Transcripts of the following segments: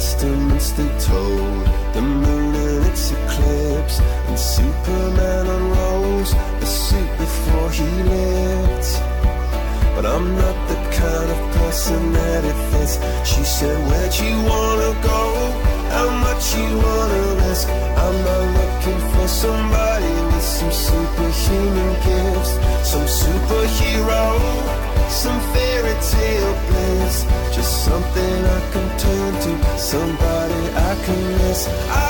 Testaments they told, the moon and its eclipse, and Superman unrolls the suit before he lived. But I'm not the kind of person that it fits. She said, Where'd you wanna go? How much you wanna risk? I'm not looking for somebody with some superhuman gifts, some superhero, some fairy tale bliss. Just something I can somebody I can miss. I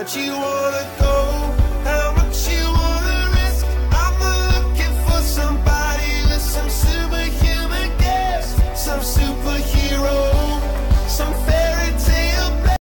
Where'd you wanna go?